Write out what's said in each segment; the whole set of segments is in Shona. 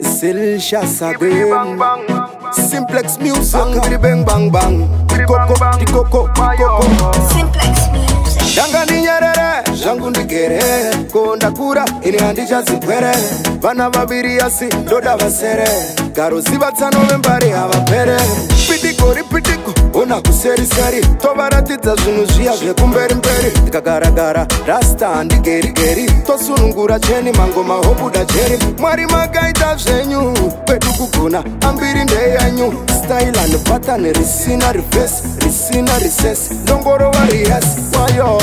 Silshas again. Simplex music. Bang, bang, bang, bang. Tikoko, tikoko, tikoko. Simplex Music. Danga ni nyerere, zvangu ndigere ko ndakura ini handichazipwere vana vaviri asi ndoda vasere garoziva tsano vembari havapere pitiko ripitiko ona kuseriseri tovaratidza zvinhu zviya zvekumberi mberi. Tikagaragara rasta handigerigeri. Tosunungura cheni mangoma hobuda jeri mwari makaita zvenyu kwedu kugona ambiri ndeyanyu. Staila nepatani risina rivhesi risina risesi ndongorova riyasi wayo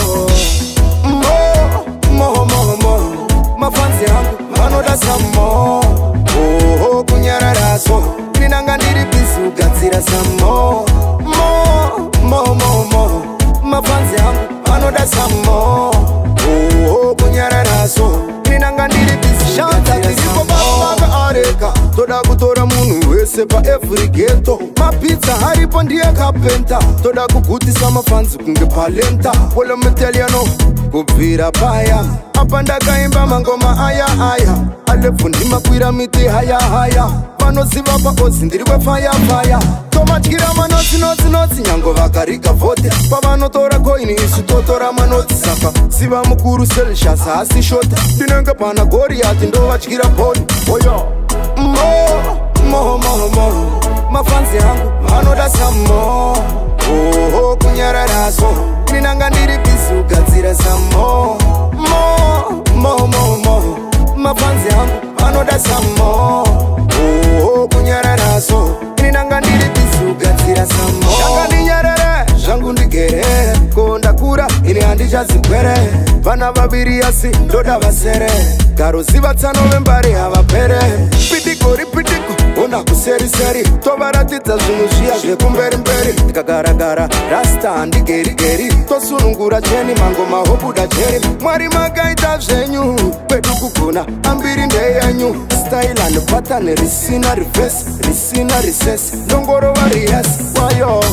wese paevhuri geto mapitsa haripo ndiye kapenta toda kugutisa mafanzi kunge palenta. Polometeliano kubvira paya. Apa ndakaimba mangoma aya aya. Alebvu ndimakwira miti haya haya. Vanoziva paozi ndiri kwefayafaya tomatyira manotsi notsi notsi nyango vakariga vhote pavanotora koini isu totora manotsi saka siva mukuru selshas hasi shota ndinenge pana goriyati ndovatyira bhoni oyo. Mo vanoda samo. Oho kunyararaso. Ndinanga ndiri bisi kugadzira samo. Mo mo mo mo. Mafanzi angu vanoda samo. Oho kunyararaso. Ndinanga ndiri bisi kugadzira samo ini handichazigwere. Vana vaviri asi ndoda vasere. Garoziva tsano vembari havapere. Pitiko ripitiko ona kuseriseri tovaratidza zvinhu zviya zvekumberi mberi tikagaragara rasta handigerigeri. Tosunungura cheni mangoma hobuda jeri mwari makaita zvenyu kwedu kugona ambiri ndeyanyu staila nepatani risina rivhesi risina risesi ndongorova riyasi wayo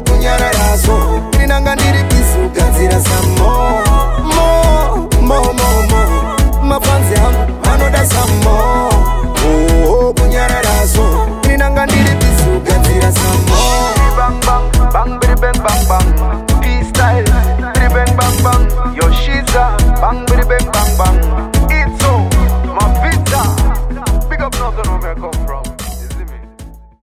kunyararaso. Ndiri nanga ndiri bisu gadzira samo